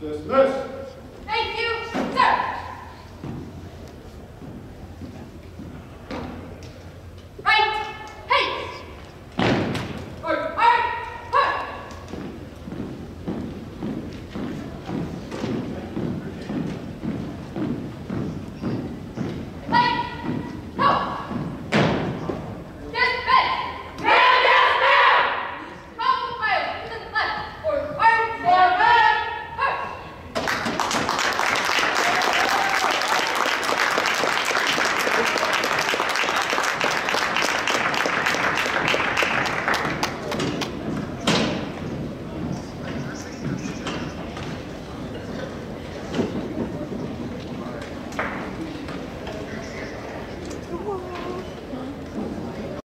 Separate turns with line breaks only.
Dismissed.